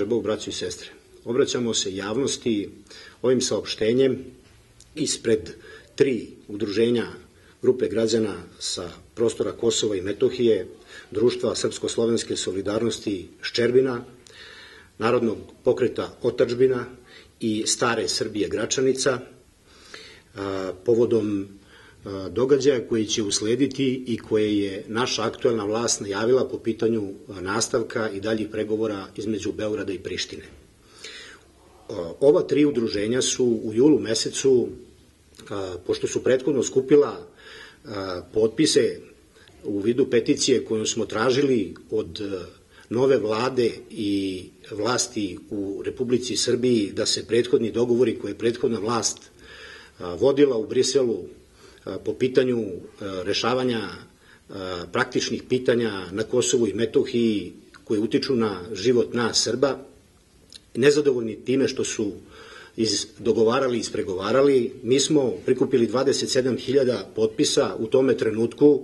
pomaže Bog, braćo i sestre. Obraćamo se javnosti ovim saopštenjem ispred tri udruženja grupe građana sa prostora Kosova i Metohije, Društva Srpsko-Slovenske solidarnosti Ščerbina, Narodnog pokreta Otačbina i Stare Srbije Gračanica, povodom događaja koji će uslediti i koje je naša aktuelna vlast najavila po pitanju nastavka i daljih pregovora između Beograda i Prištine. Ova tri udruženja su u julu mesecu, pošto su prethodno skupila potpise u vidu peticije koju smo tražili od nove vlade i vlasti u Republici Srbiji da se prethodni dogovori koje je prethodna vlast vodila u Briselu po pitanju rešavanja praktičnih pitanja na Kosovu i Metohiji koje utiču na život nas Srba, nezadovoljni time što su iz, dogovarali i ispregovarali. Mi smo prikupili 27.000 potpisa u tome trenutku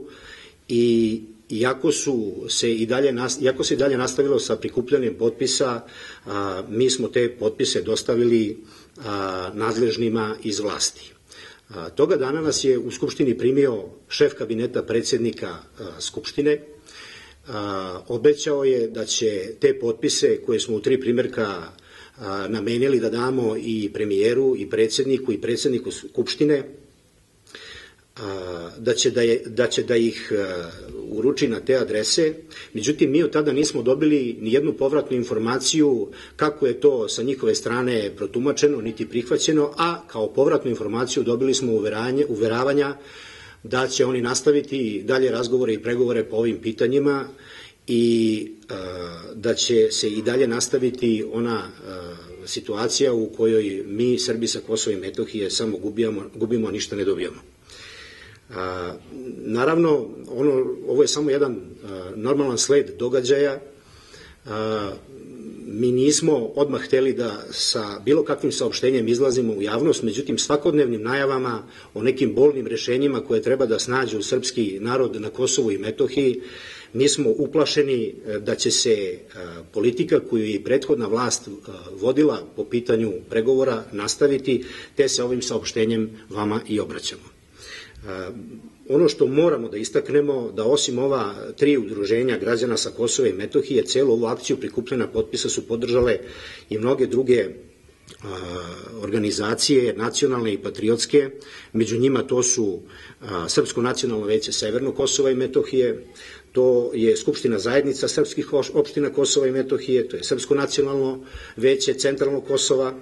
i iako su se i dalje iako se i dalje nastavilo sa prikupljanjem potpisa, a, mi smo te potpise dostavili a, nadležnima iz vlasti. A, toga dana nas je u Skupštini primio šef kabineta predsednika Skupštine, a, obećao je da će te potpise koje smo u tri primjerka namenili da damo i premijeru i predsedniku i predsedniku Skupštine, da će da, je, da će da ih uruči na te adrese. Međutim, mi od tada nismo dobili ni jednu povratnu informaciju kako je to sa njihove strane protumačeno, niti prihvaćeno, a kao povratnu informaciju dobili smo uveranje, uveravanja da će oni nastaviti dalje razgovore i pregovore po ovim pitanjima i da će se i dalje nastaviti ona situacija u kojoj mi, Srbi sa Kosova i Metohije, samo gubijamo, gubimo, ništa ne dobijamo. A, naravno, ono, ovo je samo jedan normalan sled događaja. Mi nismo odmah hteli da sa bilo kakvim saopštenjem izlazimo u javnost, međutim svakodnevnim najavama o nekim bolnim rešenjima koje treba da snađu srpski narod na Kosovu i Metohiji, mi smo uplašeni da će se politika koju je prethodna vlast vodila po pitanju pregovora nastaviti, te se ovim saopštenjem vama i obraćamo. Ono što moramo da istaknemo, da osim ova tri udruženja građana sa Kosova i Metohije, celu ovu akciju prikupljena potpisa su podržale i mnoge druge organizacije nacionalne i patriotske, među njima to su Srpsko nacionalno veće Severno Kosova i Metohije, to je Skupština zajednica srpskih opština Kosova i Metohije, to je Srpsko nacionalno veće Centralnog Kosova,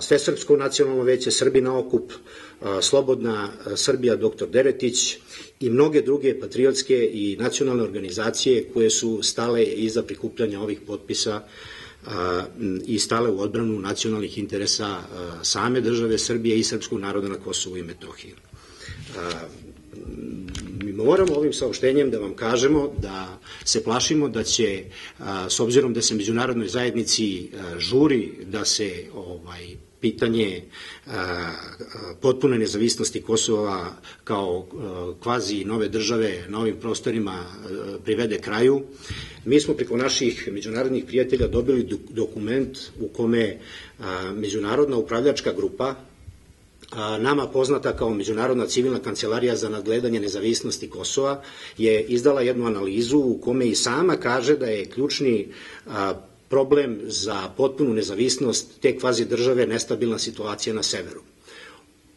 Svesrpsko nacionalno veće Srbina okup, Slobodna Srbija dr. Deretić i mnoge druge patriotske i nacionalne organizacije koje su stale iza prikupljanja ovih potpisa i stale u odbranu nacionalnih interesa same države Srbije i srpskog naroda na Kosovu i Metohiji. Moramo ovim saopštenjem da vam kažemo da se plašimo da će, s obzirom da se međunarodnoj zajednici žuri da se ovaj, pitanje potpune nezavisnosti Kosova kao kvazi nove države na ovim prostorima privede kraju. Mi smo preko naših međunarodnih prijatelja dobili dokument u kome međunarodna upravljačka grupa nama poznata kao Međunarodna civilna kancelarija za nadgledanje nezavisnosti Kosova je izdala jednu analizu u kome i sama kaže da je ključni problem za potpunu nezavisnost te kvazi države nestabilna situacija na severu.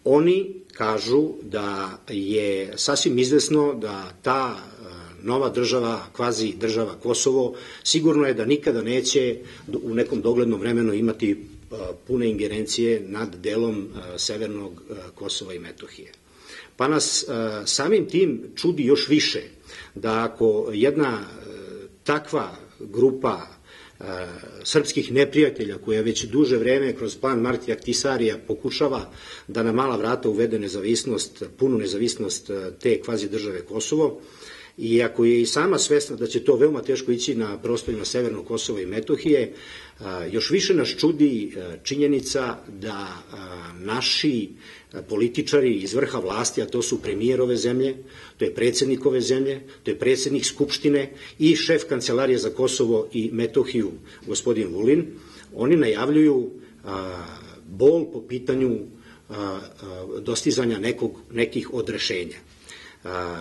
Oni kažu da je sasvim izvesno da ta nova država, kvazi država Kosovo, sigurno je da nikada neće u nekom doglednom vremenu imati pune ingerencije nad delom severnog Kosova i Metohije. Pa nas samim tim čudi još više da ako jedna takva grupa srpskih neprijatelja koja već duže vreme kroz plan Martija Ktisarija pokušava da na mala vrata uvede nezavisnost, punu nezavisnost te kvazi države Kosovo, i ako je i sama svesna da će to veoma teško ići na prostorima Severnog Kosova i Metohije, još više nas čudi činjenica da naši političari iz vrha vlasti, a to su premijerove zemlje, to je predsednikove zemlje, to je predsednik Skupštine i šef Kancelarije za Kosovo i Metohiju, gospodin Vulin, oni najavljuju bol po pitanju dostizanja nekog, nekih odrešenja.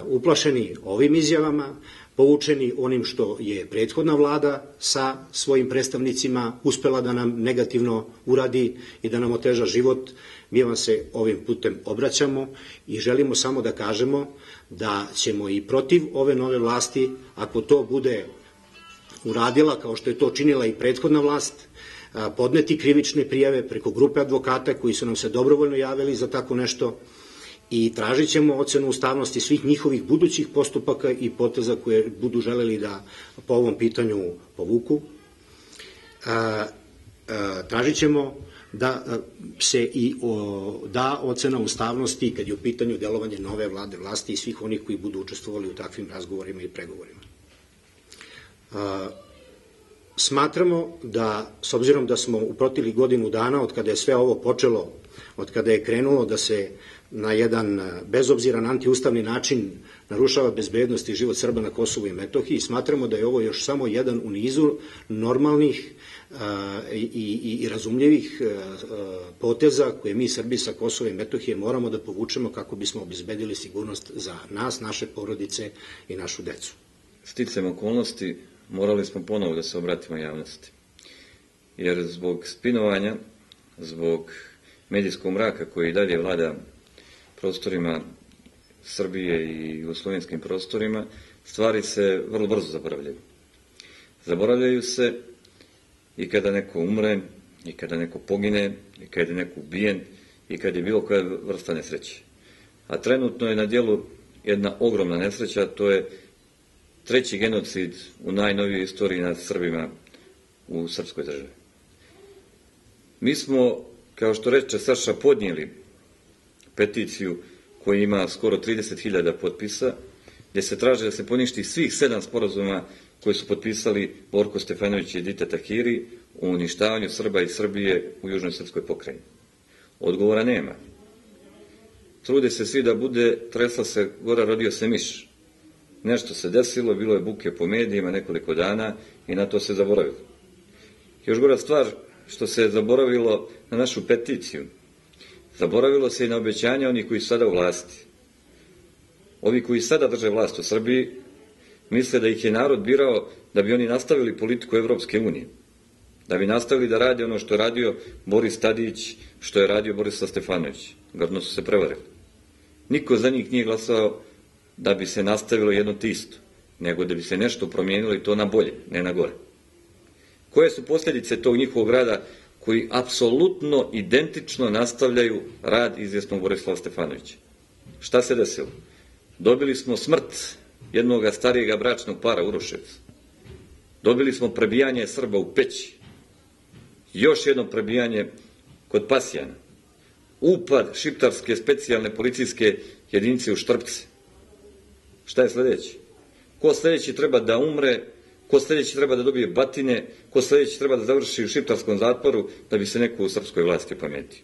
Uplašeni ovim izjavama, poučeni onim što je prethodna vlada sa svojim predstavnicima uspela da nam negativno uradi i da nam oteža život, mi vam se ovim putem obraćamo i želimo samo da kažemo da ćemo i protiv ove nove vlasti, ako to bude uradila kao što je to činila i prethodna vlast, podneti krivične prijave preko grupe advokata koji su nam se dobrovoljno javili za tako nešto i tražit ćemo ocenu ustavnosti svih njihovih budućih postupaka i poteza koje budu želeli da po ovom pitanju povuku. Tražit ćemo da se i da ocena ustavnosti kad je u pitanju delovanje nove vlade vlasti i svih onih koji budu učestvovali u takvim razgovorima i pregovorima. Smatramo da, s obzirom da smo u protili godinu dana, od kada je sve ovo počelo, od kada je krenulo da se na jedan bezobziran antiustavni način narušava bezbednost i život Srba na Kosovu i Metohiji, smatramo da je ovo još samo jedan u nizu normalnih i, i, i razumljivih poteza koje mi Srbi sa Kosova i Metohije moramo da povučemo kako bismo obezbedili sigurnost za nas, naše porodice i našu decu. Sticam okolnosti morali smo ponovo da se obratimo javnosti. Jer zbog spinovanja, zbog medijskog mraka koji dalje vlada prostorima Srbije i u slovenskim prostorima, stvari se vrlo brzo zaboravljaju. Zaboravljaju se i kada neko umre, i kada neko pogine, i kada je neko ubijen, i kada je bilo koja vrsta nesreće. A trenutno je na dijelu jedna ogromna nesreća, to je treći genocid u najnovijoj istoriji nad Srbima u srpskoj državi. Mi smo, kao što reče Saša, podnijeli peticiju koja ima skoro 30.000 potpisa, gdje se traže da se poništi svih sedam sporazuma koje su potpisali Borko Stefanović i Dita Takiri u uništavanju Srba i Srbije u Južnoj Srpskoj pokrajini. Odgovora nema. Trude se svi da bude, tresla se gora, rodio se miš. Nešto se desilo, bilo je buke po medijima nekoliko dana i na to se zaboravilo. Još gora stvar što se zaboravilo na našu peticiju. Zaboravilo se i na obećanja onih koji su sada u vlasti. Ovi koji sada drže vlast u Srbiji misle da ih je narod birao da bi oni nastavili politiku Evropske unije. Da bi nastavili da radi ono što je radio Boris Tadić, što je radio Borisa Stefanović. Grdno su se prevarili. Niko za njih nije glasao da bi se nastavilo jedno tisto, nego da bi se nešto promijenilo i to na bolje, ne na gore. Koje su posljedice tog njihovog rada koji apsolutno identično nastavljaju rad izvjesnog Borislava Stefanovića? Šta se desilo? Dobili smo smrt jednog starijega bračnog para Uroševca. Dobili smo prebijanje Srba u peći. Još jedno prebijanje kod Pasijana. Upad šiptarske specijalne policijske jedinice u Štrpce. Šta je sledeći? Ko sledeći treba da umre, ko sledeći treba da dobije batine, ko sledeći treba da završi u šiptarskom zatvoru da bi se neko u srpskoj vlasti pametio.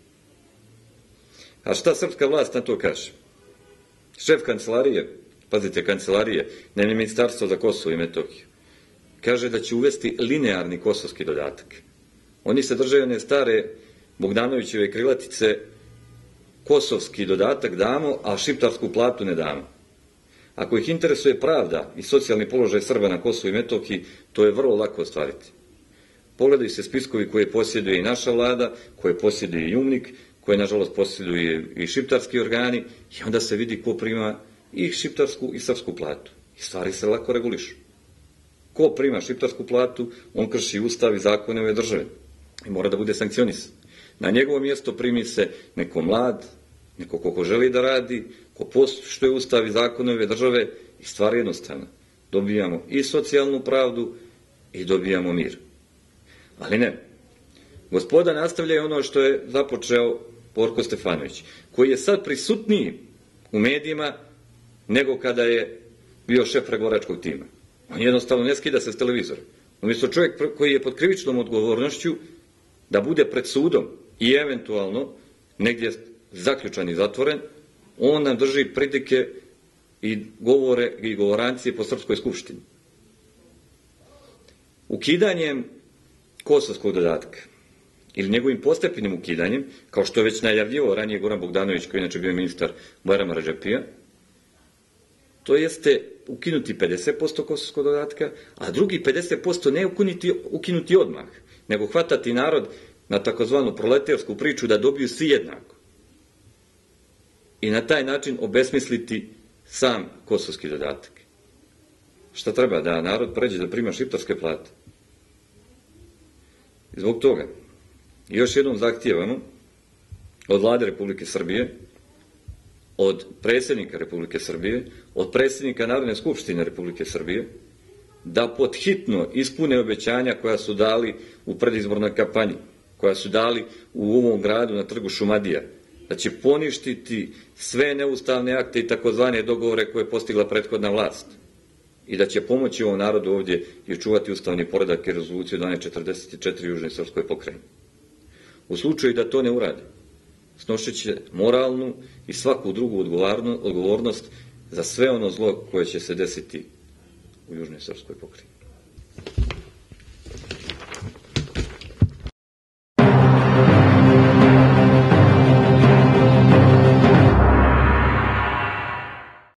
A šta srpska vlast na to kaže? Šef kancelarije, pazite, kancelarije, ne ministarstvo za Kosovo i Metohiju, kaže da će uvesti linearni kosovski dodatak. Oni se držaju one stare Bogdanovićeve krilatice, kosovski dodatak damo, a šiptarsku platu ne damo. Ako ih interesuje pravda i socijalni položaj Srba na Kosovu i Metohiji, to je vrlo lako ostvariti. Pogledaju se spiskovi koje posjeduje i naša vlada, koje posjeduje i Jumnik, koje nažalost posjeduje i šiptarski organi i onda se vidi ko prima i šiptarsku i srpsku platu. I stvari se lako regulišu. Ko prima šiptarsku platu, on krši ustav i zakone ove države i mora da bude sankcionisan. Na njegovo mjesto primi se neko mlad, neko ko želi da radi, poštuje ustav i zakone ove države i stvar jednostavna. Dobijamo i socijalnu pravdu i dobijamo mir. Ali ne. Gospoda nastavlja ono što je započeo Borko Stefanović, koji je sad prisutniji u medijima nego kada je bio šef pregovoračkog tima. On jednostavno ne skida se s televizora. Umjesto čovjek koji je pod krivičnom odgovornošću da bude pred sudom i eventualno negdje zaključan i zatvoren, on nam drži pridike i govore i govorancije po Srpskoj skupštini. Ukidanjem kosovskog dodatka ili njegovim postepenim ukidanjem, kao što je već najavljivo ranije Goran Bogdanović, koji je inače bio ministar Bajrama Rađepija, to jeste ukinuti 50% kosovskog dodatka, a drugi 50% ne ukinuti, ukinuti odmah, nego hvatati narod na takozvanu proletersku priču da dobiju svi jednako. I na taj način obesmisliti sam kosovski dodatak. Šta treba? Da narod pređe da prima šiptarske plate. I zbog toga, još jednom zahtijevamo od vlade Republike Srbije, od predsjednika Republike Srbije, od predsjednika Narodne skupštine Republike Srbije, da podhitno ispune obećanja koja su dali u predizbornoj kampanji, koja su dali u ovom gradu na trgu Šumadija, da će poništiti sve neustavne akte i takozvane dogovore koje je postigla prethodna vlast i da će pomoći ovom narodu ovdje i čuvati ustavni poredak i rezoluciju 1244 Južnoj Srpskoj pokrajini. U slučaju da to ne urade, snošit će moralnu i svaku drugu odgovornost za sve ono zlo koje će se desiti u Južnoj Srpskoj pokrajini.